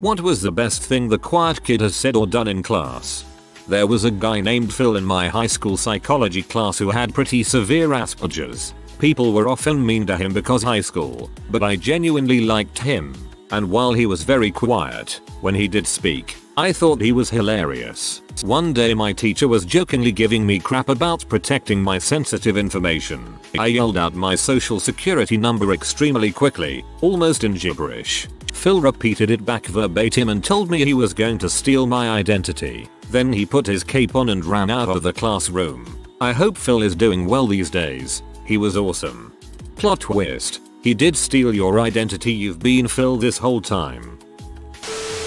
What was the best thing the quiet kid has said or done in class? There was a guy named Phil in my high school psychology class who had pretty severe Asperger's. People were often mean to him because high school, but I genuinely liked him. And while he was very quiet, when he did speak, I thought he was hilarious. One day my teacher was jokingly giving me crap about protecting my sensitive information. I yelled out my social security number extremely quickly, almost in gibberish. Phil repeated it back verbatim and told me he was going to steal my identity. Then he put his cape on and ran out of the classroom. I hope Phil is doing well these days. He was awesome. Plot twist. He did steal your identity you've been Phil this whole time.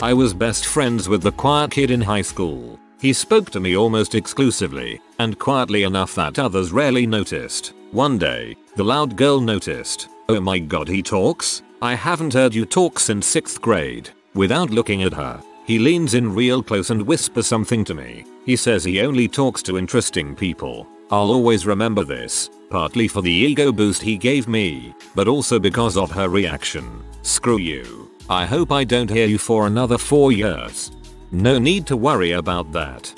I was best friends with the quiet kid in high school. He spoke to me almost exclusively, and quietly enough that others rarely noticed. One day, the loud girl noticed. Oh my god he talks? I haven't heard you talk since 6th grade. Without looking at her, he leans in real close and whispers something to me. He says he only talks to interesting people. I'll always remember this, partly for the ego boost he gave me, but also because of her reaction. Screw you. I hope I don't hear you for another 4 years. No need to worry about that.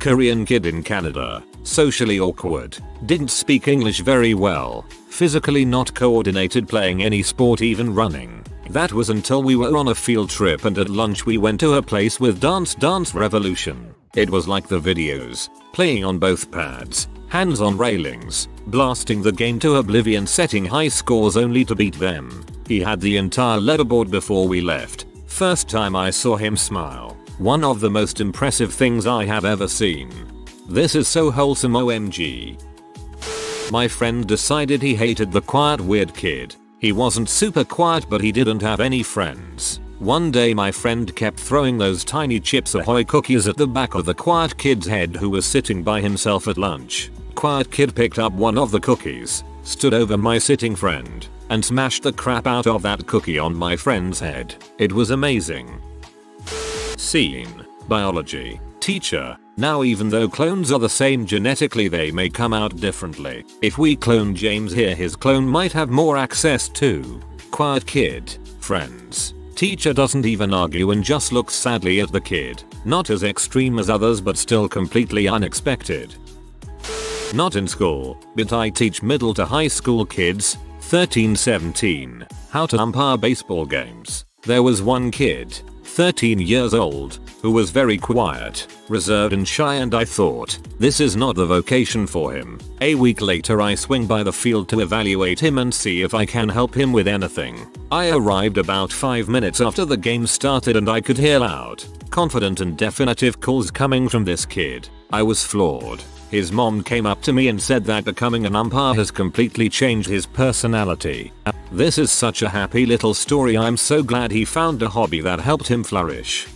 Korean kid in Canada, socially awkward, didn't speak English very well, physically not coordinated playing any sport even running. That was until we were on a field trip and at lunch we went to a place with Dance Dance Revolution. It was like the videos, playing on both pads, hands on railings, blasting the game to oblivion setting high scores only to beat them. He had the entire leaderboard before we left. First time I saw him smile. One of the most impressive things I have ever seen. This is so wholesome OMG. My friend decided he hated the quiet weird kid. He wasn't super quiet but he didn't have any friends. One day my friend kept throwing those tiny chips ahoy cookies at the back of the quiet kid's head who was sitting by himself at lunch. Quiet kid picked up one of the cookies, stood over my sitting friend, and smashed the crap out of that cookie on my friend's head. It was amazing. Scene. Biology. Teacher. Now even though clones are the same genetically they may come out differently. If we clone James here his clone might have more access to. Quiet kid. Friends. Teacher doesn't even argue and just looks sadly at the kid. Not as extreme as others but still completely unexpected. Not in school, but I teach middle to high school kids, 13-17, how to umpire baseball games. There was one kid, 13 years old, who was very quiet, reserved and shy and I thought, this is not the vocation for him. A week later I swing by the field to evaluate him and see if I can help him with anything. I arrived about 5 minutes after the game started and I could hear loud, confident and definitive calls coming from this kid. I was floored. His mom came up to me and said that becoming an umpire has completely changed his personality. This is such a happy little story I'm so glad he found a hobby that helped him flourish.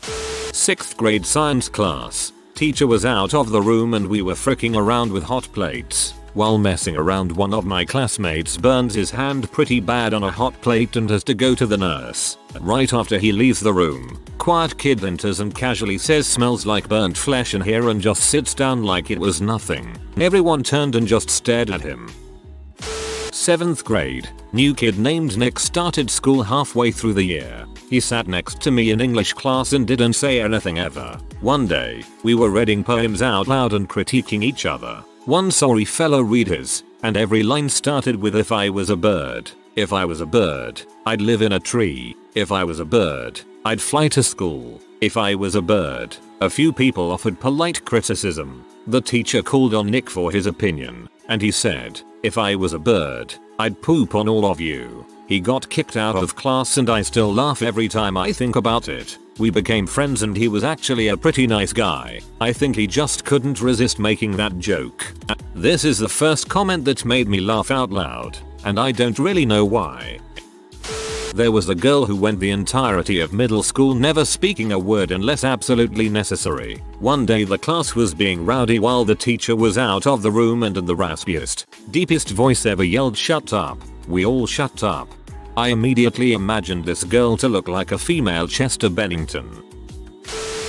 6th grade science class. Teacher was out of the room and we were fricking around with hot plates. While messing around one of my classmates burns his hand pretty bad on a hot plate and has to go to the nurse. Right after he leaves the room, quiet kid enters and casually says smells like burnt flesh in here and just sits down like it was nothing. Everyone turned and just stared at him. 7th grade, new kid named Nick started school halfway through the year. He sat next to me in English class and didn't say anything ever. One day, we were reading poems out loud and critiquing each other. One sorry fellow readers, and every line started with if I was a bird. If I was a bird, I'd live in a tree. If I was a bird, I'd fly to school. If I was a bird, a few people offered polite criticism. The teacher called on Nick for his opinion, and he said, if I was a bird, I'd poop on all of you. He got kicked out of class and I still laugh every time I think about it. We became friends and he was actually a pretty nice guy. I think he just couldn't resist making that joke. This is the first comment that made me laugh out loud, and I don't really know why. There was a girl who went the entirety of middle school never speaking a word unless absolutely necessary. One day the class was being rowdy while the teacher was out of the room and in the raspiest, deepest voice ever yelled shut up. We all shut up. I immediately imagined this girl to look like a female Chester Bennington.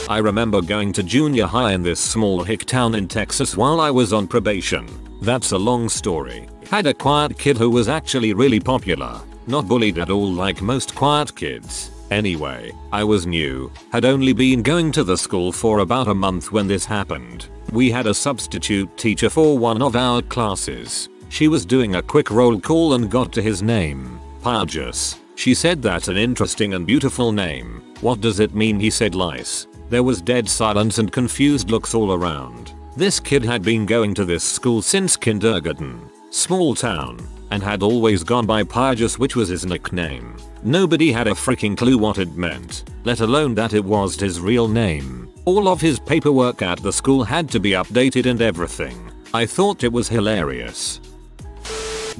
I remember going to junior high in this small hick town in Texas while I was on probation. That's a long story. Had a quiet kid who was actually really popular. Not bullied at all like most quiet kids. Anyway, I was new, had only been going to the school for about a month when this happened. We had a substitute teacher for one of our classes. She was doing a quick roll call and got to his name, Pargus. She said that's an interesting and beautiful name. What does it mean he said lice. There was dead silence and confused looks all around. This kid had been going to this school since kindergarten. Small town. And had always gone by Pargus which was his nickname. Nobody had a freaking clue what it meant, let alone that it was his real name. All of his paperwork at the school had to be updated and everything. I thought it was hilarious.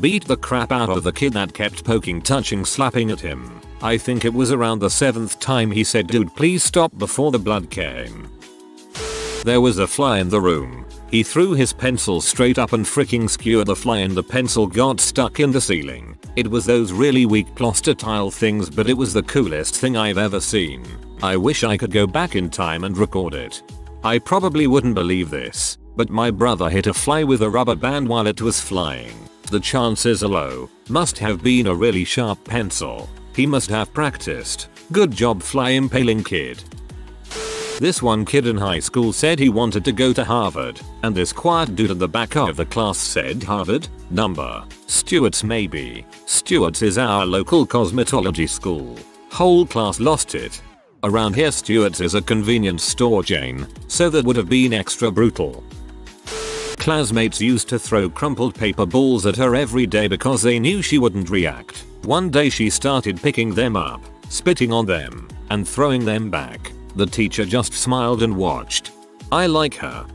Beat the crap out of the kid that kept poking touching slapping at him. I think it was around the seventh time he said dude please stop before the blood came. There was a fly in the room. He threw his pencil straight up and freaking skewered the fly and the pencil got stuck in the ceiling. It was those really weak plaster tile things but it was the coolest thing I've ever seen. I wish I could go back in time and record it. I probably wouldn't believe this, but my brother hit a fly with a rubber band while it was flying. The chances are low. Must have been a really sharp pencil. He must have practiced. Good job fly impaling kid. This one kid in high school said he wanted to go to Harvard, and this quiet dude at the back of the class said Harvard? Number. Stewart's maybe. Stewart's is our local cosmetology school. Whole class lost it. Around here Stewart's is a convenience store chain, so that would have been extra brutal. Classmates used to throw crumpled paper balls at her every day because they knew she wouldn't react. One day she started picking them up, spitting on them, and throwing them back. The teacher just smiled and watched. I like her.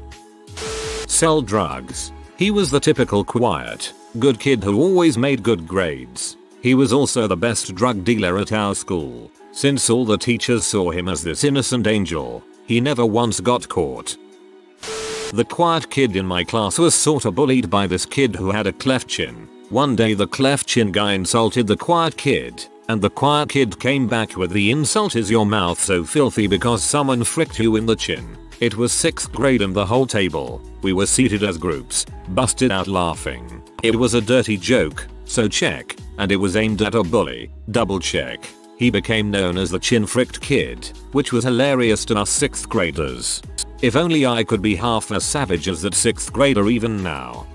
Sell drugs. He was the typical quiet, good kid who always made good grades. He was also the best drug dealer at our school. Since all the teachers saw him as this innocent angel, he never once got caught. The quiet kid in my class was sorta bullied by this kid who had a cleft chin. One day the cleft chin guy insulted the quiet kid, and the quiet kid came back with the insult is your mouth so filthy because someone fricked you in the chin. It was 6th grade and the whole table, we were seated as groups, busted out laughing. It was a dirty joke, so check, and it was aimed at a bully, double check. He became known as the chin fricked kid, which was hilarious to us 6th graders. If only I could be half as savage as that 6th grader even now.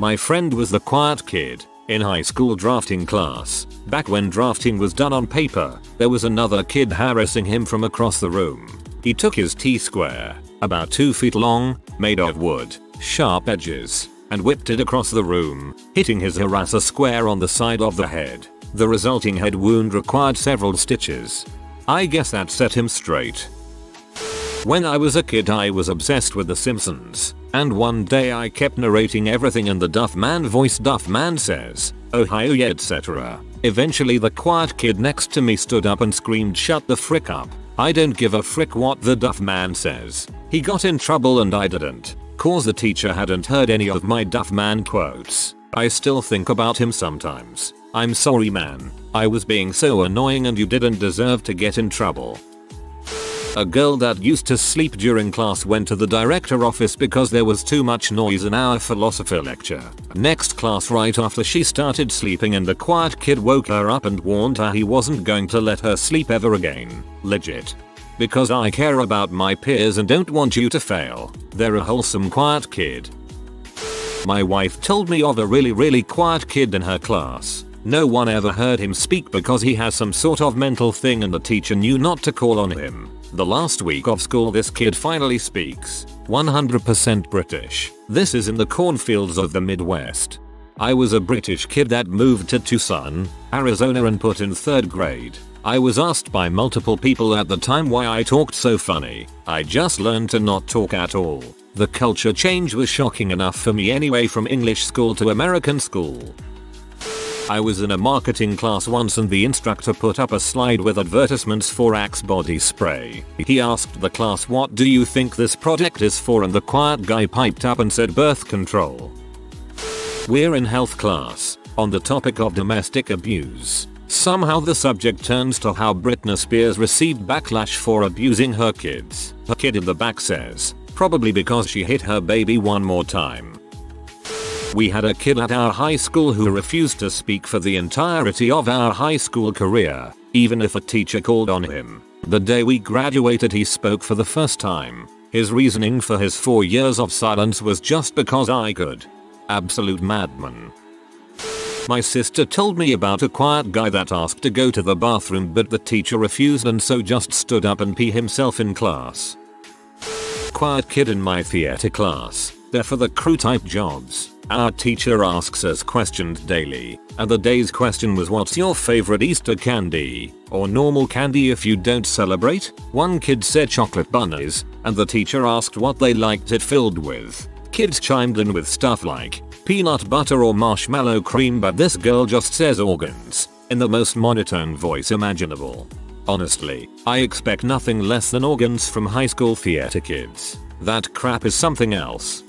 My friend was the quiet kid in high school drafting class. Back when drafting was done on paper, there was another kid harassing him from across the room. He took his T-square, about 2 feet long, made of wood, sharp edges, and whipped it across the room, hitting his harasser square on the side of the head. The resulting head wound required several stitches. I guess that set him straight. When I was a kid I was obsessed with The Simpsons, and one day I kept narrating everything in the Duff Man voice Duff Man says, Ohio yeah etc. Eventually the quiet kid next to me stood up and screamed shut the frick up. I don't give a frick what the Duff Man says. He got in trouble and I didn't. Cause the teacher hadn't heard any of my Duff Man quotes. I still think about him sometimes. I'm sorry man. I was being so annoying and you didn't deserve to get in trouble. A girl that used to sleep during class went to the director office because there was too much noise in our philosophy lecture. Next class right after she started sleeping and the quiet kid woke her up and warned her he wasn't going to let her sleep ever again. Legit. Because I care about my peers and don't want you to fail. They're a wholesome quiet kid. My wife told me of a really really quiet kid in her class. No one ever heard him speak because he has some sort of mental thing and the teacher knew not to call on him. The last week of school this kid finally speaks. 100% British. This is in the cornfields of the Midwest. I was a British kid that moved to Tucson, Arizona and put in 3rd grade. I was asked by multiple people at the time why I talked so funny. I just learned to not talk at all. The culture change was shocking enough for me anyway from English school to American school. I was in a marketing class once and the instructor put up a slide with advertisements for Axe body spray. He asked the class what do you think this product is for and the quiet guy piped up and said birth control. We're in health class, on the topic of domestic abuse. Somehow the subject turns to how Britney Spears received backlash for abusing her kids. A kid in the back says, probably because she hit her baby one more time. We had a kid at our high school who refused to speak for the entirety of our high school career. even if a teacher called on him. The day we graduated he spoke for the first time. His reasoning for his 4 years of silence was just because I could. Absolute madman. My sister told me about a quiet guy that asked to go to the bathroom but the teacher refused and so just stood up and pee himself in class. Quiet kid in my theater class. They're for the crew type jobs. Our teacher asks us questions daily, and the day's question was what's your favorite Easter candy, or normal candy if you don't celebrate? One kid said chocolate bunnies, and the teacher asked what they liked it filled with. Kids chimed in with stuff like peanut butter or marshmallow cream but this girl just says organs, in the most monotone voice imaginable. Honestly, I expect nothing less than organs from high school theater kids. That crap is something else.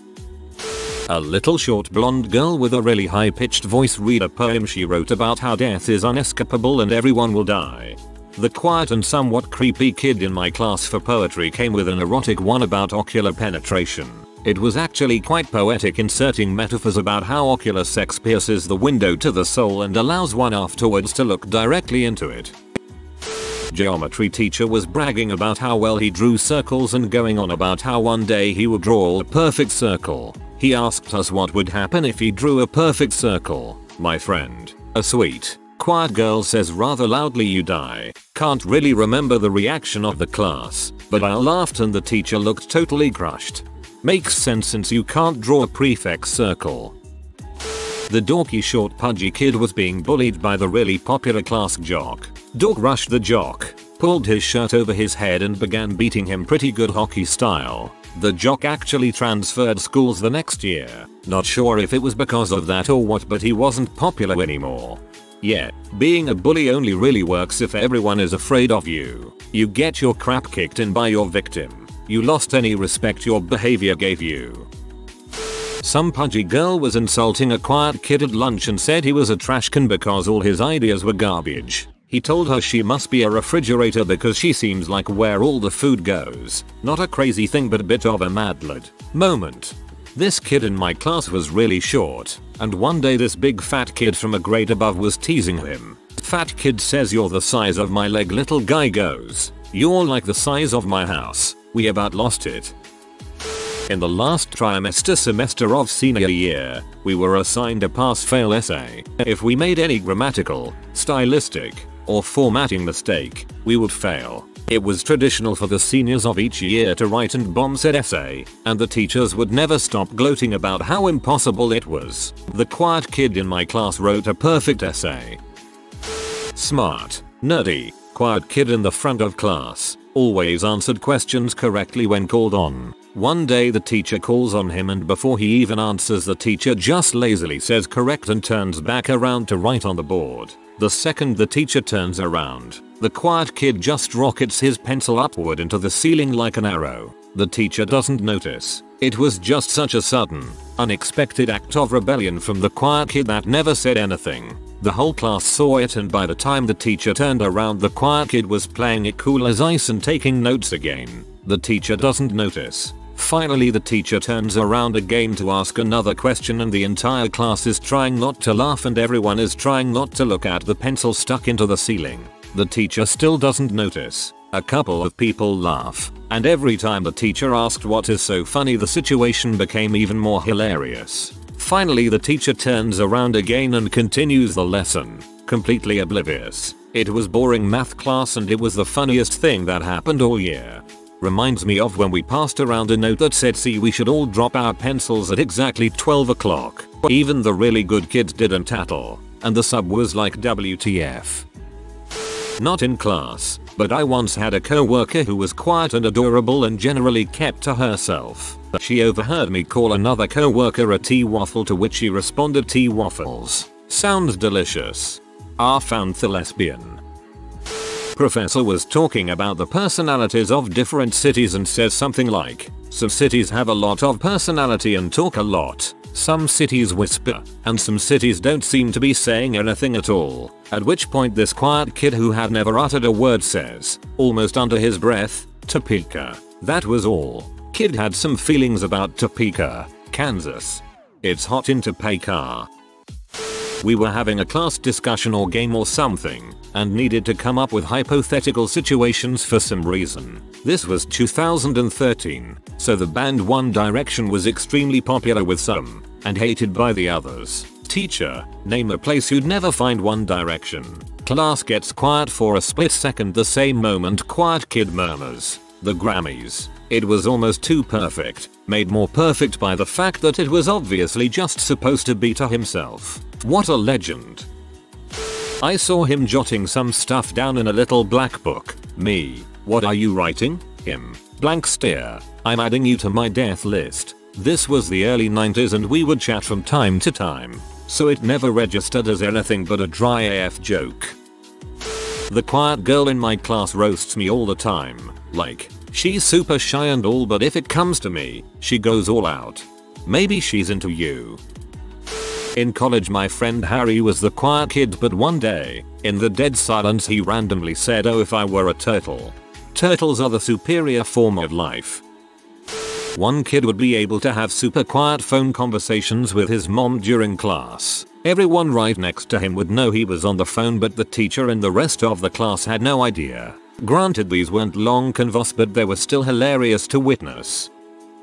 A little short blonde girl with a really high pitched voice read a poem she wrote about how death is unescapable and everyone will die. The quiet and somewhat creepy kid in my class for poetry came with an erotic one about ocular penetration. It was actually quite poetic inserting metaphors about how ocular sex pierces the window to the soul and allows one afterwards to look directly into it. Geometry teacher was bragging about how well he drew circles and going on about how one day he would draw a perfect circle. He asked us what would happen if he drew a perfect circle. My friend, a sweet, quiet girl says rather loudly you die. Can't really remember the reaction of the class, but I laughed and the teacher looked totally crushed. Makes sense since you can't draw a prefix circle. The dorky short pudgy kid was being bullied by the really popular class jock. Dork rushed the jock, pulled his shirt over his head and began beating him pretty good hockey style. The jock actually transferred schools the next year. Not sure if it was because of that or what but he wasn't popular anymore. Yeah, being a bully only really works if everyone is afraid of you. You get your crap kicked in by your victim. You lost any respect your behavior gave you. Some pudgy girl was insulting a quiet kid at lunch and said he was a trashcan because all his ideas were garbage. He told her she must be a refrigerator because she seems like where all the food goes. Not a crazy thing but a bit of a mad lad moment. This kid in my class was really short, and one day this big fat kid from a grade above was teasing him. Fat kid says you're the size of my leg little guy goes. You're like the size of my house. We about lost it. In the last trimester semester of senior year, we were assigned a pass-fail essay. If we made any grammatical, stylistic, or formatting mistake, we would fail. It was traditional for the seniors of each year to write and bomb said essay, and the teachers would never stop gloating about how impossible it was. The quiet kid in my class wrote a perfect essay. Smart, nerdy, quiet kid in the front of class, always answered questions correctly when called on. One day the teacher calls on him and before he even answers the teacher just lazily says correct and turns back around to write on the board. The second the teacher turns around, the quiet kid just rockets his pencil upward into the ceiling like an arrow. The teacher doesn't notice. It was just such a sudden, unexpected act of rebellion from the quiet kid that never said anything. The whole class saw it and by the time the teacher turned around the quiet kid was playing it cool as ice and taking notes again. The teacher doesn't notice. Finally the teacher turns around again to ask another question and the entire class is trying not to laugh and everyone is trying not to look at the pencil stuck into the ceiling. The teacher still doesn't notice. A couple of people laugh, and every time the teacher asked what is so funny the situation became even more hilarious. Finally the teacher turns around again and continues the lesson, completely oblivious. It was boring math class and it was the funniest thing that happened all year. Reminds me of when we passed around a note that said see we should all drop our pencils at exactly 12 o'clock. Even the really good kids didn't tattle. And the sub was like WTF. Not in class, but I once had a co-worker who was quiet and adorable and generally kept to herself. But she overheard me call another co-worker a tea waffle to which she responded tea waffles. Sounds delicious. I found the lesbian. Professor was talking about the personalities of different cities and says something like, some cities have a lot of personality and talk a lot, some cities whisper, and some cities don't seem to be saying anything at all. At which point this quiet kid who had never uttered a word says, almost under his breath, Topeka. That was all. Kid had some feelings about Topeka, Kansas. It's hot in Topeka. We were having a class discussion or game or something, and needed to come up with hypothetical situations for some reason. This was 2013, so the band One Direction was extremely popular with some, and hated by the others. Teacher, name a place you'd never find One Direction. Class gets quiet for a split second the same moment quiet kid murmurs. The Grammys. It was almost too perfect, made more perfect by the fact that it was obviously just supposed to be to himself. What a legend. I saw him jotting some stuff down in a little black book. Me. What are you writing? Him. Blank stare. I'm adding you to my death list. This was the early 90s and we would chat from time to time. So it never registered as anything but a dry AF joke. The quiet girl in my class roasts me all the time. Like, She's super shy and all but if it comes to me, she goes all out. Maybe she's into you. In college my friend Harry was the quiet kid but one day, in the dead silence he randomly said oh if I were a turtle. Turtles are the superior form of life. One kid would be able to have super quiet phone conversations with his mom during class. Everyone right next to him would know he was on the phone but the teacher and the rest of the class had no idea. Granted these weren't long convos but they were still hilarious to witness.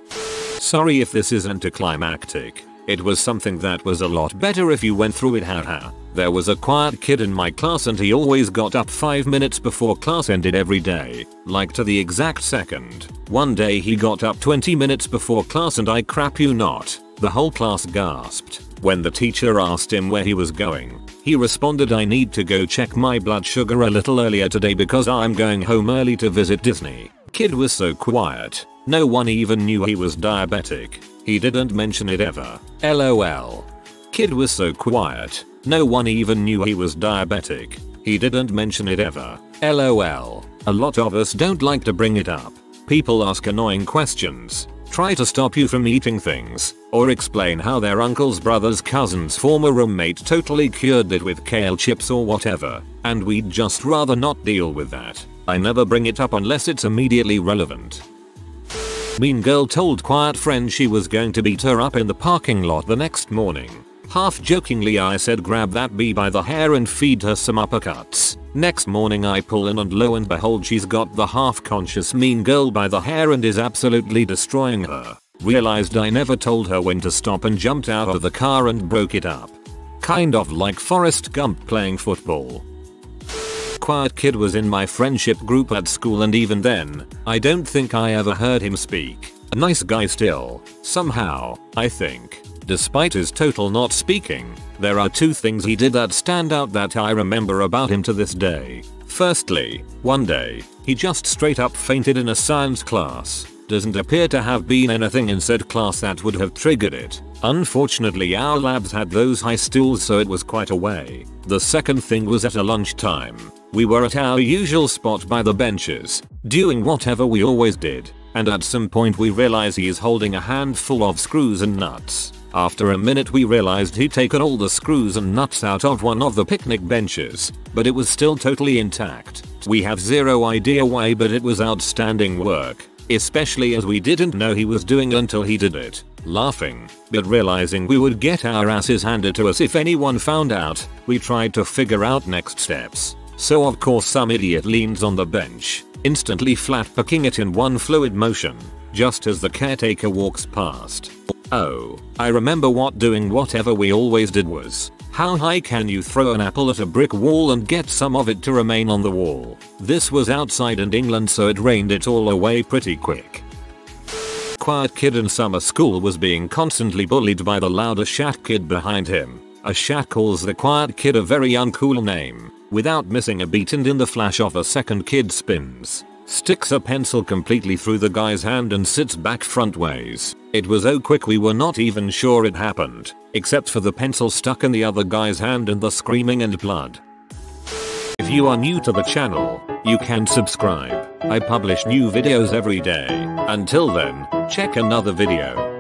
Sorry if this is anticlimactic. It was something that was a lot better if you went through it haha. There was a quiet kid in my class and he always got up 5 minutes before class ended every day. Like to the exact second. One day he got up 20 minutes before class and I crap you not. The whole class gasped. When the teacher asked him where he was going, he responded I need to go check my blood sugar a little earlier today because I'm going home early to visit Disney. Kid was so quiet, no one even knew he was diabetic. He didn't mention it ever. LOL. Kid was so quiet, no one even knew he was diabetic. He didn't mention it ever. LOL. A lot of us don't like to bring it up. People ask annoying questions, try to stop you from eating things, or explain how their uncle's brother's cousin's former roommate totally cured it with kale chips or whatever, and we'd just rather not deal with that. I never bring it up unless it's immediately relevant. Mean girl told quiet friend she was going to beat her up in the parking lot the next morning. Half jokingly I said grab that bee by the hair and feed her some uppercuts. Next morning I pull in and lo and behold she's got the half conscious mean girl by the hair and is absolutely destroying her. Realized I never told her when to stop and jumped out of the car and broke it up. Kind of like Forrest Gump playing football. Quiet kid was in my friendship group at school and even then, I don't think I ever heard him speak. A nice guy still. Somehow, I think. Despite his total not speaking, there are two things he did that stand out that I remember about him to this day. Firstly, one day, he just straight up fainted in a science class. Doesn't appear to have been anything in said class that would have triggered it. Unfortunately our labs had those high stools so it was quite a way. The second thing was at a lunchtime. We were at our usual spot by the benches, doing whatever we always did, and at some point we realize he is holding a handful of screws and nuts. After a minute we realized he'd taken all the screws and nuts out of one of the picnic benches, but it was still totally intact. We have zero idea why but it was outstanding work, especially as we didn't know he was doing until he did it. Laughing, but realizing we would get our asses handed to us if anyone found out, we tried to figure out next steps. So of course some idiot leans on the bench, instantly flat packing it in one fluid motion, just as the caretaker walks past. Oh, I remember what doing whatever we always did was. How high can you throw an apple at a brick wall and get some of it to remain on the wall? This was outside in England so it rained it all away pretty quick. Quiet kid in summer school was being constantly bullied by the louder shat kid behind him. A shat calls the quiet kid a very uncool name, without missing a beat and in the flash of a second kid spins sticks a pencil completely through the guy's hand and sits back front ways. It was so quick we were not even sure it happened, except for the pencil stuck in the other guy's hand and the screaming and blood. If you are new to the channel, you can subscribe. I publish new videos every day. Until then, check another video.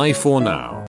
Bye for now.